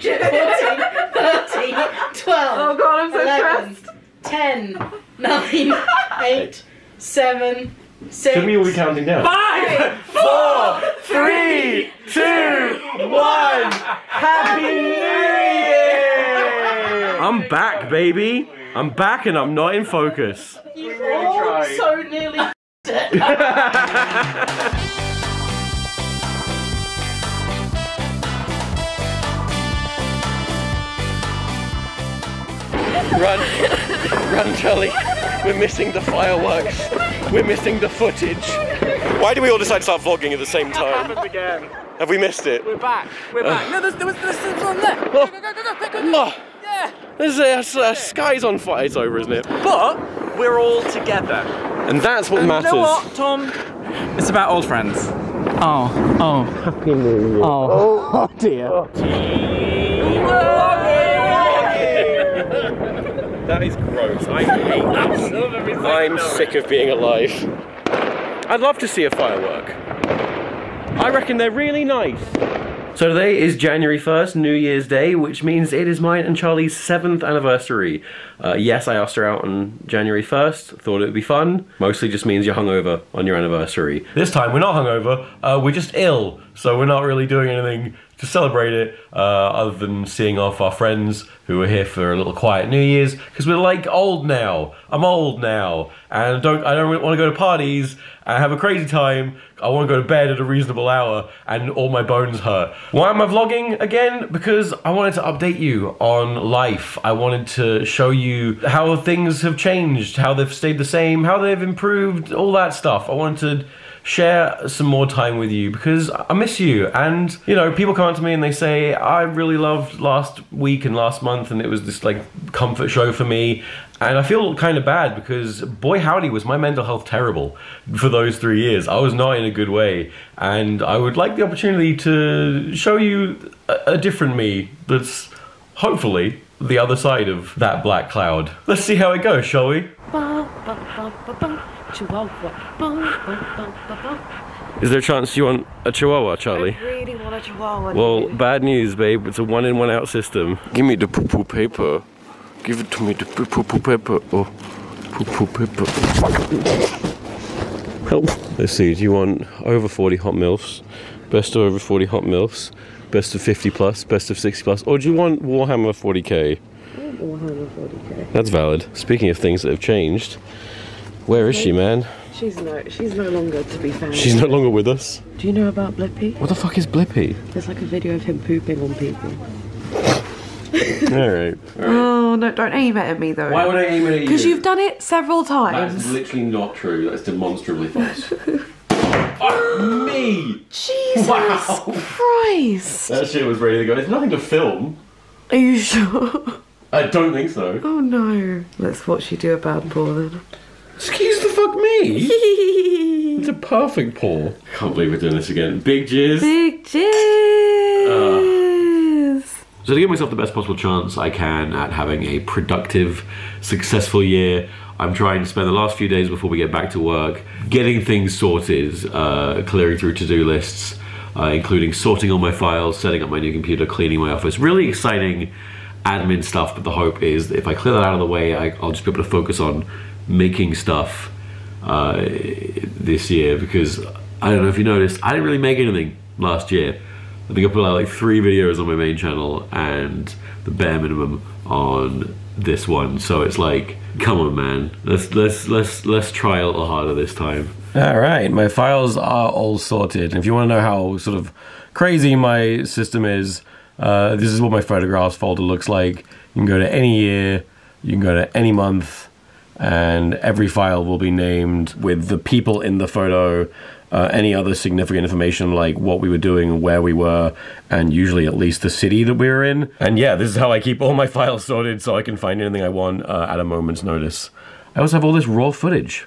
13, 12, Oh god, I'm so 11, stressed. 10, 9, 8, 7, 6. Should we all be counting down? Five! Four, three, two, one. Happy New Year! I'm back, baby. I'm back and I'm not in focus. You all so nearly it. Run, run, Charlie. We're missing the fireworks. We're missing the footage. Why do we all decide to start vlogging at the same time? again. Have we missed it? We're back. We're back. No, there's, there was, there's, there's one there. Go, go, go, go, go, quick, quick, quick. Oh, Yeah. there's a, uh, sky's on fire. It's over, isn't it? But we're all together. And that's what And matters. You know what, Tom? It's about old friends. Oh, oh, Happy New Year. oh, oh dear. That is gross. I hate this. I'm sick of being alive. I'd love to see a firework. I reckon they're really nice. So today is January 1st, New Year's Day, which means it is mine and Charlie's seventh anniversary. Uh, yes, I asked her out on January 1st, thought it would be fun. Mostly just means you're hungover on your anniversary. This time we're not hungover, uh, we're just ill, so we're not really doing anything to celebrate it uh, other than seeing off our friends who are here for a little quiet New Year's because we're like old now. I'm old now, and don't I don't want to go to parties and have a crazy time. I want to go to bed at a reasonable hour, and all my bones hurt. Why am I vlogging again? Because I wanted to update you on life. I wanted to show you how things have changed, how they've stayed the same, how they've improved, all that stuff. I wanted to share some more time with you because I miss you. And, you know, people come up to me and they say, I really loved last week and last month, and it was this like comfort show for me. And I feel kind of bad because, boy, howdy, was my mental health terrible for those three years. I was not in a good way. And I would like the opportunity to show you a, a different me that's hopefully the other side of that black cloud. Let's see how it goes, shall we? Is there a chance you want a chihuahua, Charlie? really want a chihuahua. Well, bad news, babe. It's a one in, one out system. Give me the poo poo paper. Give it to me, the poo poo poo paper. Oh, poo poo paper. Help. Let's see. Do you want over 40 hot milfs? Best of over 40 hot milfs? Best of 50 plus? Best of 60 plus? Or do you want Warhammer 40k? Warhammer 40k. That's valid. Speaking of things that have changed, where is she, man? She's no, she's no longer to be found. She's no longer with us. Do you know about Blippi? What the fuck is Blippi? There's like a video of him pooping on people. Alright. Oh no! Don't aim it at me though. Why would I aim it at you? Because you've done it several times. That's literally not true. That's demonstrably false. Fuck me! Jesus Wow. Christ! That shit was ready to go. There's nothing to film. Are you sure? I don't think so. Oh no! Let's watch you do a bad paw then. Excuse the fuck me. It's a perfect paw. Can't believe we're doing this again. Big jizz. Big jizz. So to give myself the best possible chance I can at having a productive, successful year, I'm trying to spend the last few days before we get back to work getting things sorted, uh, clearing through to-do lists, uh, including sorting all my files, setting up my new computer, cleaning my office. Really exciting admin stuff, but the hope is that if I clear that out of the way, I, I'll just be able to focus on making stuff uh, this year because I don't know if you noticed, I didn't really make anything last year. I think I put out like three videos on my main channel and the bare minimum on this one. So it's like, come on, man, let's let's let's let's try a little harder this time. All right, my files are all sorted. If you want to know how sort of crazy my system is, uh, this is what my photographs folder looks like. You can go to any year, you can go to any month, and every file will be named with the people in the photo, uh, any other significant information like what we were doing, where we were, and usually at least the city that we were in. And yeah, this is how I keep all my files sorted so I can find anything I want uh, at a moment's notice. I also have all this raw footage.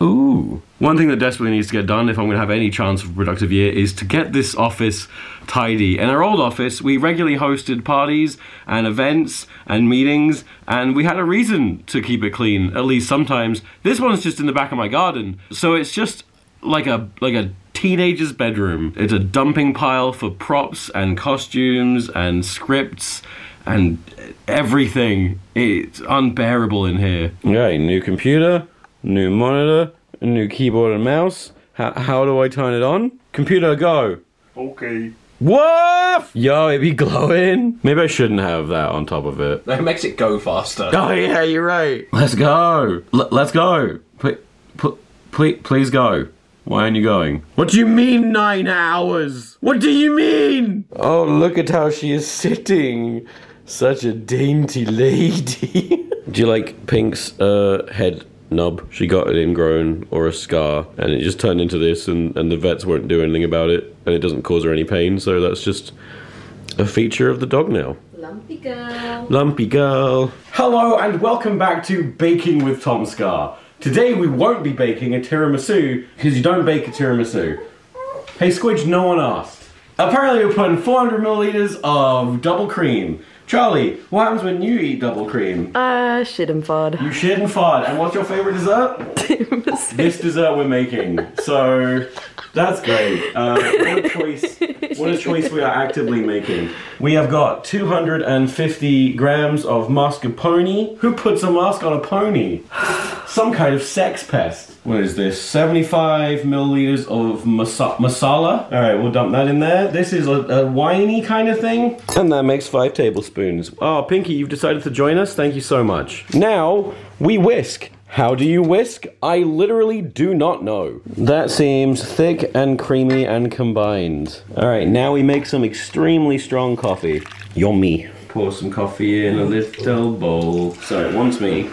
Ooh. One thing that desperately needs to get done if I'm going to have any chance of a productive year is to get this office tidy. In our old office, we regularly hosted parties and events and meetings, and we had a reason to keep it clean, at least sometimes. This one's just in the back of my garden, so it's just like a like a teenager's bedroom. It's a dumping pile for props and costumes and scripts and everything. It's unbearable in here. Okay, new computer, new monitor, a new keyboard and mouse. How, how do I turn it on? Computer, go. Okay. What? Yo, it be glowing. Maybe I shouldn't have that on top of it. That makes it go faster. Oh yeah, you're right. Let's go. L- let's go. P- p- please, please go. Why aren't you going? What do you mean nine hours? What do you mean? Oh, look at how she is sitting. Such a dainty lady. do you like Pink's uh, head knob? She got an ingrown or a scar, and it just turned into this, and, and the vets won't do anything about it, and it doesn't cause her any pain, so that's just a feature of the dog now. Lumpy girl. Lumpy girl. Hello and welcome back to Baking with TomSka. Today we won't be baking a tiramisu because you don't bake a tiramisu. Hey Squidge, no one asked. Apparently we're putting 400 milliliters of double cream. Charlie, what happens when you eat double cream? Uh, shit and fod. You shit and fart. And what's your favorite dessert? this dessert we're making. So that's great. Uh, what a choice! What a choice we are actively making. We have got 250 grams of mascarpone. Who puts a mask on a pony? Some kind of sex pest. What is this? 75 milliliters of masa- Marsala. All right, we'll dump that in there. This is a, a winey kind of thing. And that makes five tablespoons. Oh, Pinky, you've decided to join us? Thank you so much. Now, we whisk. How do you whisk? I literally do not know. That seems thick and creamy and combined. All right, now we make some extremely strong coffee. Yummy. Pour some coffee in a little bowl. So it wants me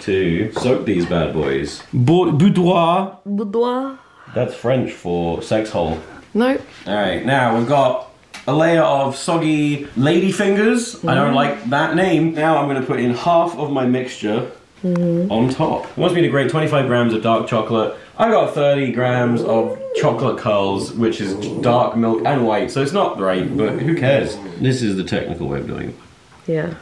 to soak these bad boys. Bou- boudoir. Boudoir? That's French for sex hole. Nope. All right, now we've got a layer of soggy lady fingers. I don't mm-hmm. like that name. Now I'm going to put in half of my mixture Mm-hmm. on top. It wants me to grate 25 grams of dark chocolate. I got 30 grams of chocolate curls, which is dark milk and white, so it's not right, but who cares? This is the technical way of doing it. Yeah.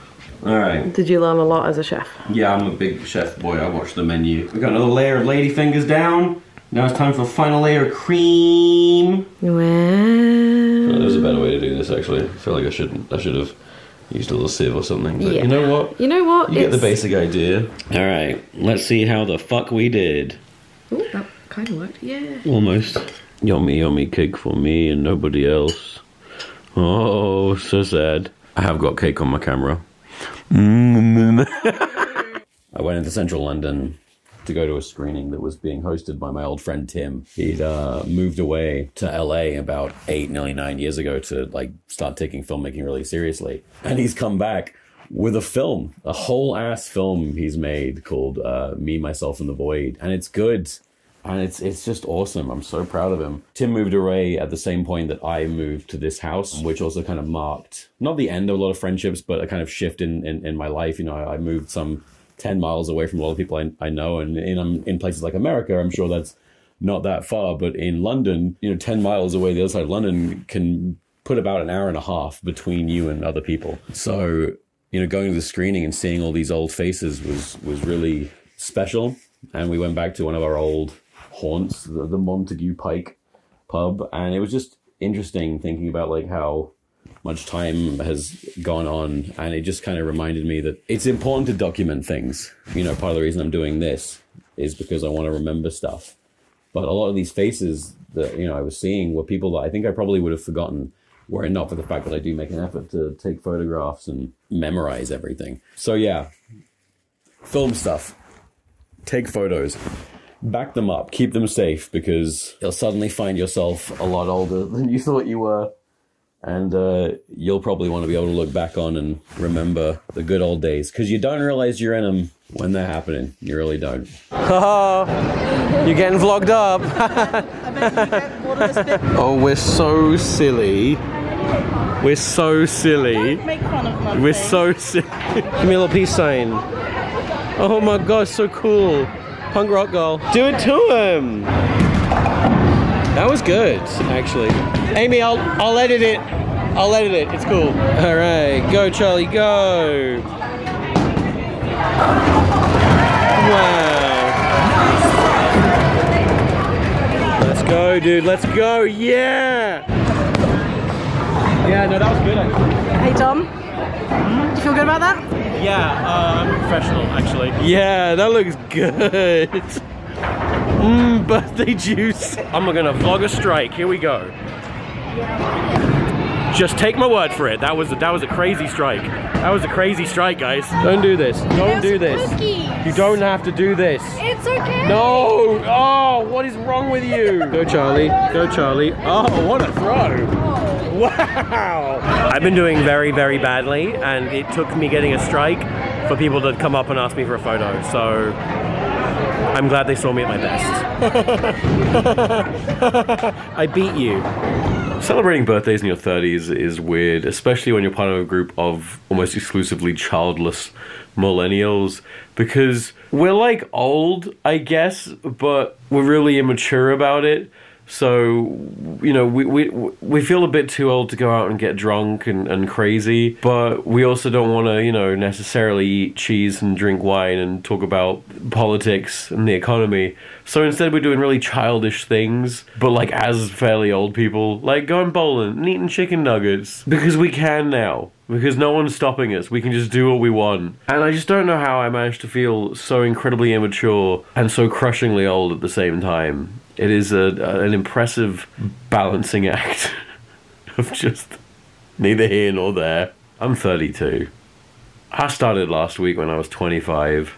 All right. Did you learn a lot as a chef? Yeah, I'm a big chef boy. I watch the menu. We got another layer of lady fingers down. Now it's time for a final layer of cream. Well. There's a better way to do this, actually. I feel like I shouldn't. I should have used a little sieve or something. But Yeah. you know what? You know what? You get the basic idea. All right, let's see how the fuck we did. Ooh, that kind of worked. Yeah. Almost. Yummy, yummy cake for me and nobody else. Oh, so sad. I have got cake on my camera. Mm. I went into central London to go to a screening that was being hosted by my old friend Tim. He'd uh, moved away to LA about eight, nearly nine years ago to like start taking filmmaking really seriously. And he's come back with a film, a whole ass film he's made called uh, Me, Myself, and the Void. And it's good. And it's it's just awesome. I'm so proud of him. Tim moved away at the same point that I moved to this house, which also kind of marked not the end of a lot of friendships, but a kind of shift in in, in my life. You know, I, I moved some ten miles away from a lot of people I, I know, and in um, in places like America, I'm sure that's not that far. But in London, you know, ten miles away, the other side of London can put about an hour and a half between you and other people. So you know, going to the screening and seeing all these old faces was was really special. And we went back to one of our old haunts, the, the Montague Pike pub, and it was just interesting thinking about like how much time has gone on, and it just kind of reminded me that it's important to document things. You know, part of the reason I'm doing this is because I want to remember stuff. But a lot of these faces that you know I was seeing were people that I think I probably would have forgotten were it not for the fact that I do make an effort to take photographs and memorize everything. So yeah, film stuff, take photos, back them up, keep them safe because you'll suddenly find yourself a lot older than you thought you were. And uh, you'll probably want to be able to look back on and remember the good old days because you don't realize you're in them when they're happening. You really don't. You're getting vlogged up. oh, we're so silly. We're so silly. Make fun of nothing. We're so silly. Give me a little peace sign. Oh my gosh, so cool. Punk rock girl. Do it to him. That was good, actually. Amy, I'll I'll edit it. I'll edit it. It's cool. All right, go Charlie, go. Wow. Let's go, dude. Let's go. Yeah. Yeah, no, that was good. Actually. Hey Tom, do you feel good about that? Yeah, uh, I'm professional actually. Yeah, that looks good. Mmm, birthday juice. I'm gonna vlog a strike. Here we go. Just take my word for it. That was that was a crazy strike. That was a crazy strike, guys. Don't do this. Don't do this. You don't have to do this. It's okay. No! Oh, what is wrong with you? Go, Charlie. Go, Charlie. Oh, what a throw! Oh. Wow! I've been doing very, very badly, and it took me getting a strike for people to come up and ask me for a photo. So I'm glad they saw me at my best. I beat you. Celebrating birthdays in your 30s is weird, especially when you're part of a group of almost exclusively childless millennials, because we're like old, I guess, but we're really immature about it. So, you know, we, we, we feel a bit too old to go out and get drunk and, and crazy, but we also don't want to, you know, necessarily eat cheese and drink wine and talk about politics and the economy. So instead, we're doing really childish things, but like as fairly old people, like going bowling and eating chicken nuggets because we can now. Because no one's stopping us. We can just do what we want. And I just don't know how I managed to feel so incredibly immature and so crushingly old at the same time. It is a, an impressive balancing act of just neither here nor there. I'm 32. I started last week when I was 25.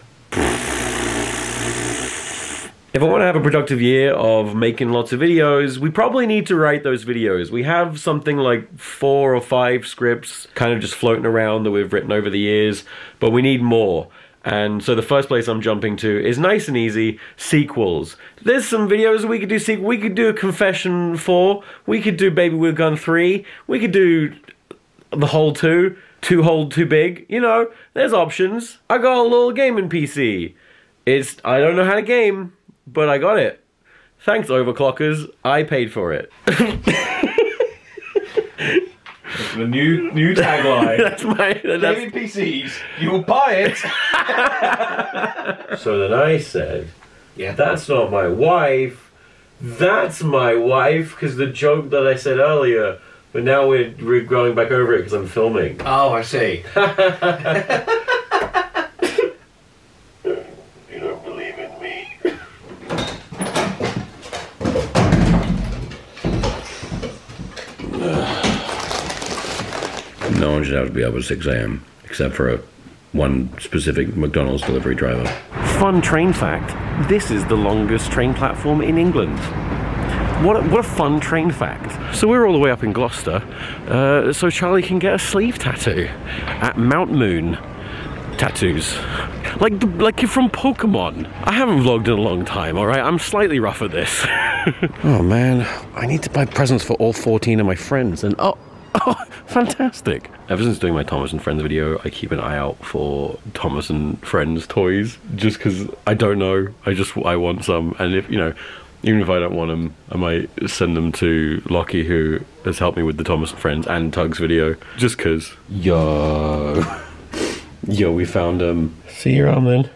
If I want to have a productive year of making lots of videos, we probably need to write those videos. We have something like four or five scripts kind of just floating around that we've written over the years, but we need more. And so the first place I'm jumping to is nice and easy sequels. There's some videos we could do. We could do a Confession 4. We could do Baby with Gun 3. We could do the whole 2. Too Hold Too Big. You know, there's options. I got a little gaming PC. It's I don't know how to game, but I got it. Thanks, overclockers. I paid for it. The new new tagline. that's my. That's, Gaming PCs, you'll buy it. so then I said, Yeah. "That's not my wife. That's my wife." Because the joke that I said earlier, but now we're we're going back over it because I'm filming. Oh, I see. You don't believe in me. No one should have to be up at 6 a.m. except for a, one specific McDonald's delivery driver. Fun train fact this is the longest train platform in England. What a, what a fun train fact. So we're all the way up in Gloucester, uh, so Charlie can get a sleeve tattoo at Mount Moon tattoos. Like the, like you're from Pokemon. I haven't vlogged in a long time, alright? I'm slightly rough at this. oh man, I need to buy presents for all 14 of my friends and oh Oh, fantastic. Ever since doing my Thomas and Friends video, I keep an eye out for Thomas and Friends toys just because I don't know. I just I want some, and if you know, even if I don't want them, I might send them to Lockie, who has helped me with the Thomas and Friends and Tugs video, just because. Yo, yo, we found them. See you around then.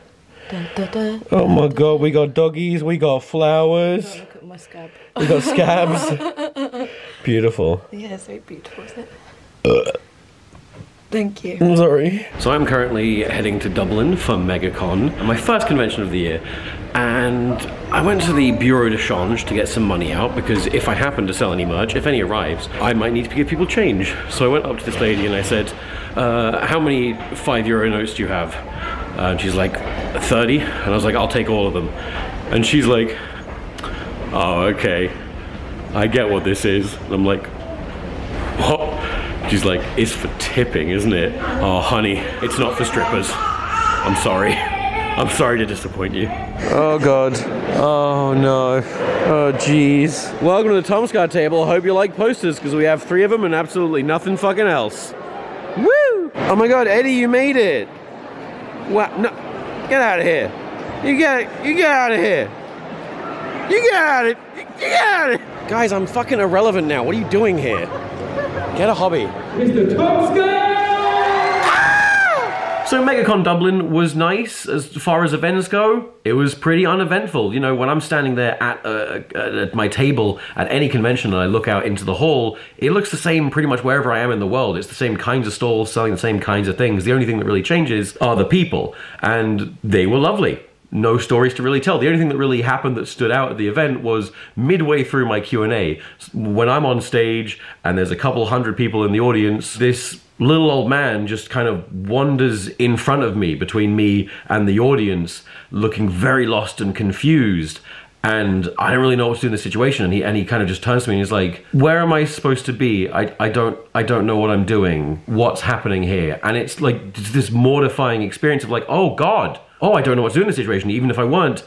Dun, dun, dun. Oh my god, we got doggies, we got flowers, Look at my scab. we got scabs. Beautiful. Yeah, it's very beautiful, isn't it? Thank you. I'm sorry. So I'm currently heading to Dublin for MegaCon, my first convention of the year, and I went to the Bureau de Change to get some money out because if I happen to sell any merch, if any arrives, I might need to give people change. So I went up to this lady and I said, uh, "How many five euro notes do you have?" Uh, and she's like, "30," and I was like, "I'll take all of them," and she's like, "Oh, okay, I get what this is." And I'm like, what? She's like, it's for tipping, isn't it? Oh, honey, it's not for strippers. I'm sorry. I'm sorry to disappoint you. Oh, God. Oh, no. Oh, jeez. Welcome to the TomSka table. I hope you like posters because we have three of them and absolutely nothing fucking else. Woo! Oh, my God, Eddie, you made it. Wow. No. Get out of here. You get, you get out of here. You get out of You get out of Guys, I'm fucking irrelevant now. What are you doing here? Get a hobby. Mr. Tomska! So MegaCon Dublin was nice as far as events go. It was pretty uneventful. You know, when I'm standing there at, uh, at my table at any convention and I look out into the hall, it looks the same pretty much wherever I am in the world. It's the same kinds of stalls selling the same kinds of things. The only thing that really changes are the people, and they were lovely no stories to really tell. The only thing that really happened that stood out at the event was midway through my Q&A. When I'm on stage and there's a couple hundred people in the audience, this little old man just kind of wanders in front of me between me and the audience looking very lost and confused and I don't really know what to do in this situation. And he and he kind of just turns to me and he's like, "Where am I supposed to be? I, I don't I don't know what I'm doing. What's happening here?" And it's like it's this mortifying experience of like, "Oh God, oh I don't know what to do in this situation." Even if I weren't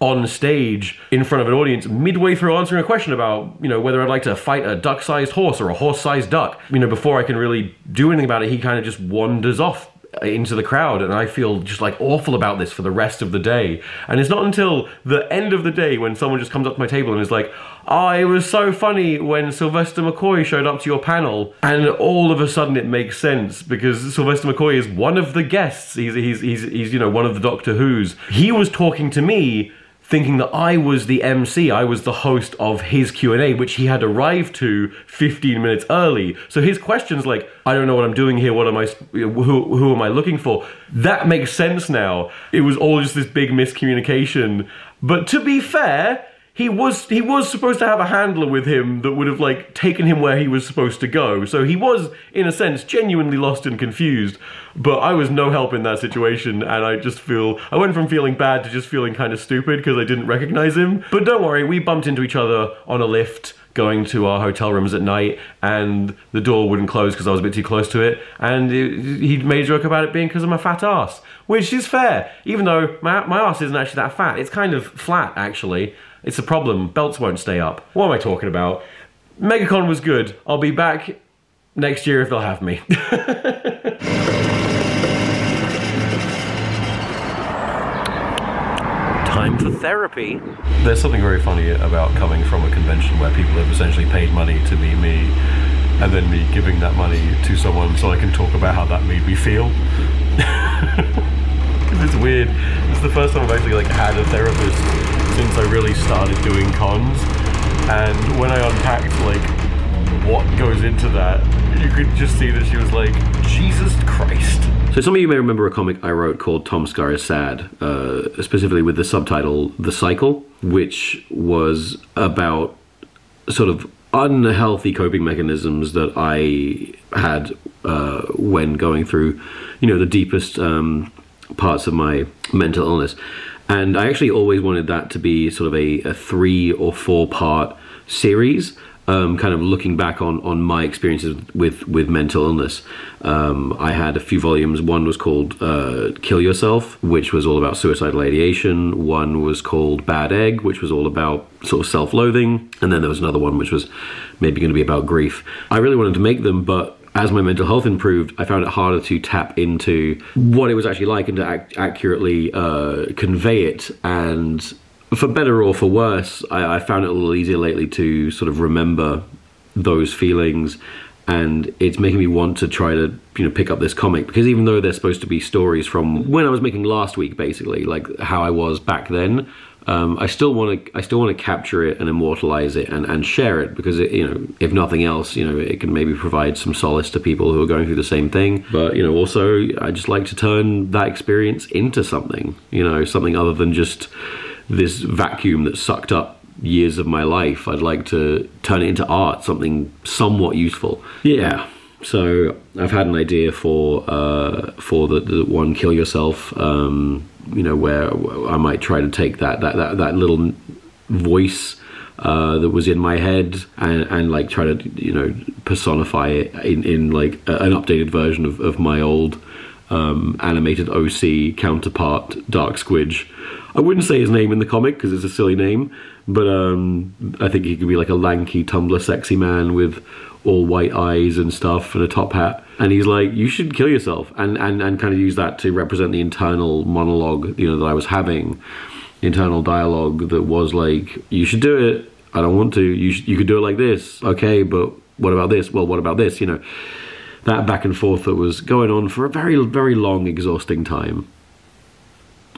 on stage in front of an audience midway through answering a question about you know whether I'd like to fight a duck-sized horse or a horse-sized duck, you know, before I can really do anything about it, he kind of just wanders off into the crowd and I feel just like awful about this for the rest of the day. And it's not until the end of the day when someone just comes up to my table and is like, Oh, it was so funny when Sylvester McCoy showed up to your panel. And all of a sudden it makes sense because Sylvester McCoy is one of the guests. He's, he's, he's, he's you know, one of the Doctor Who's. He was talking to me thinking that I was the MC, I was the host of his Q&A which he had arrived to 15 minutes early. So his questions like I don't know what I'm doing here, what am I who who am I looking for? That makes sense now. It was all just this big miscommunication. But to be fair, he was he was supposed to have a handler with him that would have like taken him where he was supposed to go. So he was in a sense genuinely lost and confused. But I was no help in that situation and I just feel I went from feeling bad to just feeling kind of stupid because I didn't recognize him. But don't worry, we bumped into each other on a lift going to our hotel rooms at night and the door wouldn't close because I was a bit too close to it and it, he made a joke about it being because of my fat ass which is fair even though my, my ass isn't actually that fat it's kind of flat actually it's a problem. Belts won't stay up. What am I talking about? Megacon was good. I'll be back next year if they'll have me. Time for therapy. There's something very funny about coming from a convention where people have essentially paid money to meet me and then me giving that money to someone so I can talk about how that made me feel. it's weird. It's the first time I've actually like had a therapist since I really started doing cons. And when I unpacked like what goes into that, you could just see that she was like, Jesus Christ. So some of you may remember a comic I wrote called TomSka is Sad, uh, specifically with the subtitle The Cycle, which was about sort of unhealthy coping mechanisms that I had uh, when going through, you know, the deepest um, parts of my mental illness. And I actually always wanted that to be sort of a, a three or four part series. Um, kind of looking back on, on my experiences with, with mental illness. Um, I had a few volumes. One was called uh, Kill Yourself, which was all about suicidal ideation. One was called Bad Egg, which was all about sort of self loathing. And then there was another one which was maybe going to be about grief. I really wanted to make them, but as my mental health improved, I found it harder to tap into what it was actually like and to ac- accurately uh, convey it. And for better or for worse, I, I found it a little easier lately to sort of remember those feelings and it's making me want to try to you know pick up this comic because even though they're supposed to be stories from when I was making last week basically like how I was back then um, I still want to I still want to capture it and immortalize it and, and share it because it, you know if nothing else you know it can maybe provide some solace to people who are going through the same thing. But you know also I just like to turn that experience into something you know something other than just this vacuum that sucked up years of my life. I'd like to turn it into art something somewhat useful. Yeah. So I've had an idea for uh, for the, the one kill yourself um, you know, where I might try to take that that that, that little voice uh, that was in my head and, and like try to you know personify it in, in like a, an updated version of, of my old um, animated OC counterpart Dark Squidge. I wouldn't say his name in the comic because it's a silly name, but um, I think he could be like a lanky Tumblr sexy man with all white eyes and stuff and a top hat. And he's like, you should kill yourself. And, and, and kind of use that to represent the internal monologue, you know, that I was having, internal dialogue that was like, you should do it. I don't want to. You, sh- you could do it like this. Okay, but what about this? Well, what about this? You know. that back and forth that was going on for a very, very long, exhausting time.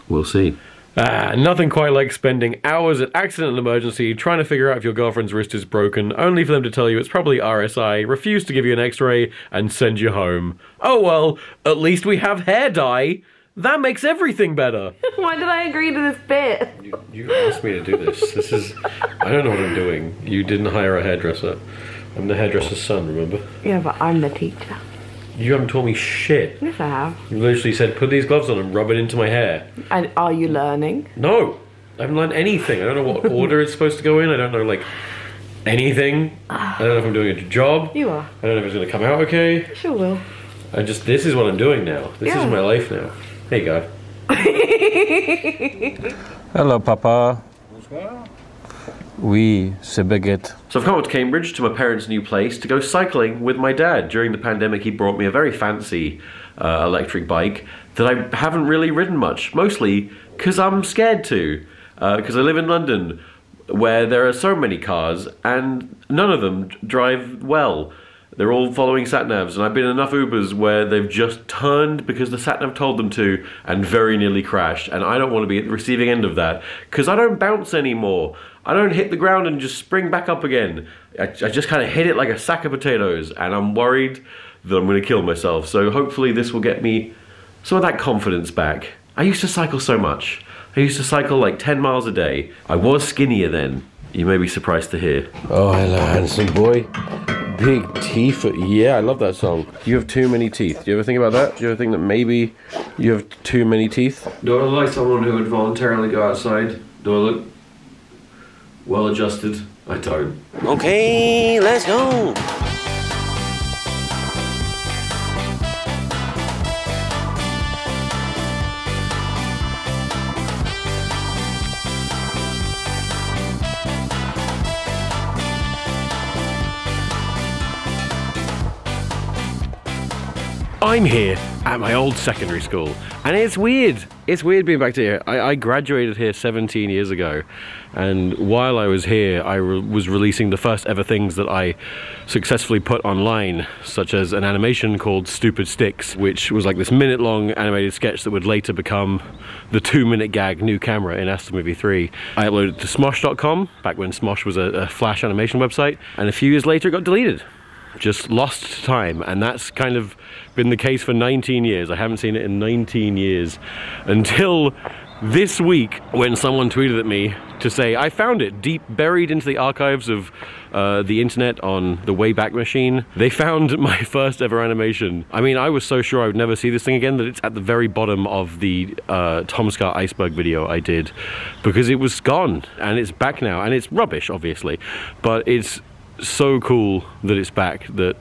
We'll see. Ah, nothing quite like spending hours at accident and emergency trying to figure out if your girlfriend's wrist is broken, only for them to tell you it's probably RSI, refuse to give you an x ray, and send you home. Oh well, at least we have hair dye. That makes everything better. Why did I agree to this bit? You, you asked me to do this. This is. I don't know what I'm doing. You didn't hire a hairdresser. I'm the hairdresser's son, remember? Yeah, but I'm the teacher. You haven't taught me shit. Yes, I have. You literally said, put these gloves on and rub it into my hair. And are you learning? No, I haven't learned anything. I don't know what order it's supposed to go in. I don't know, like, anything. I don't know if I'm doing a job. You are. I don't know if it's going to come out okay. Sure will. I just, this is what I'm doing now. This Yeah. is my life now. Hey, God. Hello, Papa. Oui, c'est. So I've come up to Cambridge to my parents' new place to go cycling with my dad. During the pandemic, he brought me a very fancy uh, electric bike that I haven't really ridden much, mostly because I'm scared to. Because I live in London, where there are so many cars and none of them drive well. They're all following sat navs, and I've been in enough Ubers where they've just turned because the sat nav told them to and very nearly crashed. And I don't want to be at the receiving end of that because I don't bounce anymore. I don't hit the ground and just spring back up again. I, I just kind of hit it like a sack of potatoes, and I'm worried that I'm going to kill myself. So hopefully, this will get me some of that confidence back. I used to cycle so much. I used to cycle like 10 miles a day. I was skinnier then. You may be surprised to hear. Oh, hello, handsome boy. Big teeth. Yeah, I love that song. You have too many teeth. Do you ever think about that? Do you ever think that maybe you have too many teeth? Do I look like someone who would voluntarily go outside? Do I look well adjusted? I don't. Okay, let's go. I'm here at my old secondary school, and it's weird. It's weird being back here. I, I graduated here 17 years ago, and while I was here, I re- was releasing the first ever things that I successfully put online, such as an animation called Stoopid Stiks, which was like this minute long animated sketch that would later become the two minute gag new camera in asdfmovie 3. I uploaded it to Smosh.com back when Smosh was a, a Flash animation website, and a few years later it got deleted just lost time and that's kind of been the case for 19 years. I haven't seen it in 19 years. Until this week when someone tweeted at me to say i found it deep buried into the archives of uh, the internet on the wayback machine. They found my first ever animation. I mean i was so sure i would never see this thing again that it's at the very bottom of the uh, TomSka iceberg video i did. Because it was gone and it's back now and it's rubbish obviously. But it's so cool that it's back that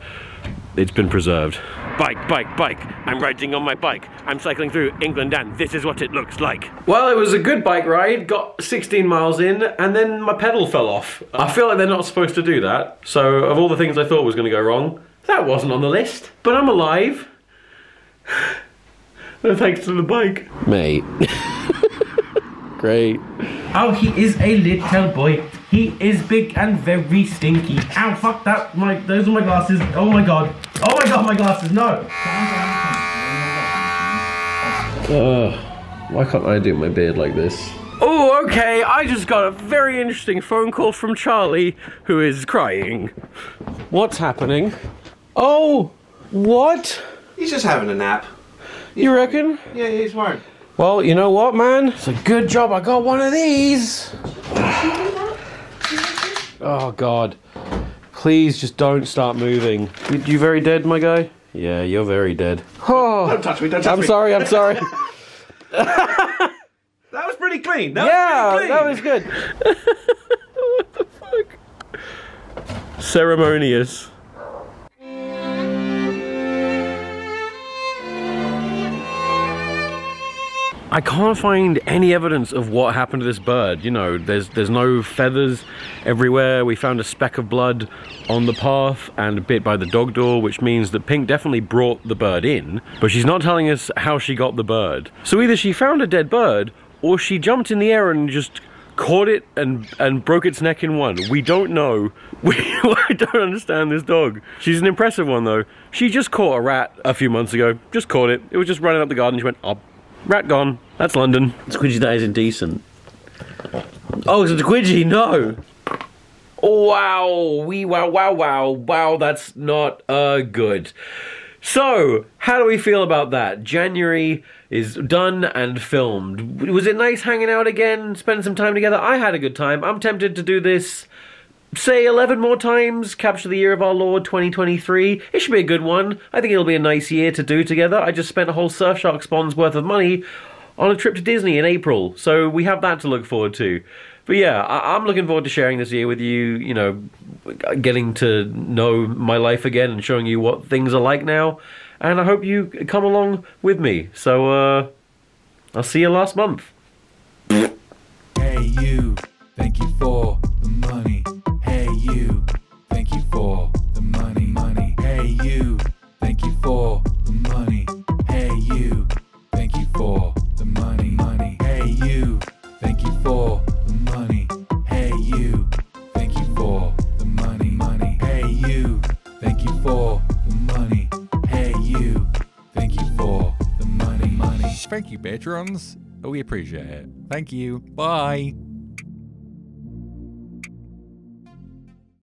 it's been preserved. Bike, bike, bike. I'm riding on my bike. I'm cycling through England and this is what it looks like. Well, it was a good bike ride. Got 16 miles in and then my pedal fell off. I feel like they're not supposed to do that. So, of all the things I thought was going to go wrong, that wasn't on the list. But I'm alive. No thanks to the bike. Mate. Great. Oh, he is a little boy. He is big and very stinky. Ow, fuck that. My, those are my glasses. Oh my god. Oh my god, my glasses. No. Why can't I do my beard like this? Oh, okay. I just got a very interesting phone call from Charlie, who is crying. What's happening? Oh, what? He's just having a nap. You reckon? Yeah, he's fine. Well, you know what, man? It's a good job I got one of these. Oh, God. Please just don't start moving. You, you very dead, my guy? Yeah, you're very dead. Oh, Don't touch me, don't touch me. I'm me. sorry, I'm sorry. That was pretty clean. That yeah, was pretty that was good. what the fuck? Ceremonious. I can't find any evidence of what happened to this bird. You know, there's there's no feathers everywhere. We found a speck of blood on the path and a bit by the dog door, which means that Pink definitely brought the bird in, but she's not telling us how she got the bird. So either she found a dead bird or she jumped in the air and just caught it and and broke its neck in one. We don't know. We I don't understand this dog. She's an impressive one though. She just caught a rat a few months ago. Just caught it. It was just running up the garden. She went, "Oh, rat gone. That's London." Squidgy, that is indecent. Oh, it's a squidgy, no! Wow, we wow wow wow wow. That's not uh good. So, how do we feel about that? January is done and filmed. Was it nice hanging out again, spending some time together? I had a good time. I'm tempted to do this, say, 11 more times, capture the year of our Lord 2023. It should be a good one. I think it'll be a nice year to do together. I just spent a whole Surfshark spawn's worth of money on a trip to Disney in April, so we have that to look forward to. But yeah, I- I'm looking forward to sharing this year with you. You know, getting to know my life again and showing you what things are like now. And I hope you come along with me. So uh, I'll see you last month. Hey you, thank you for for the money, money. Hey you, thank you for the money. Hey you, thank you for the money, money. Hey you, thank you for the money. Hey you, thank you for the money, money. Hey you, thank you for the money. Hey you, thank you for the money, money. Thank you, patrons. We appreciate it. Thank you. Bye.